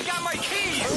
I got my keys!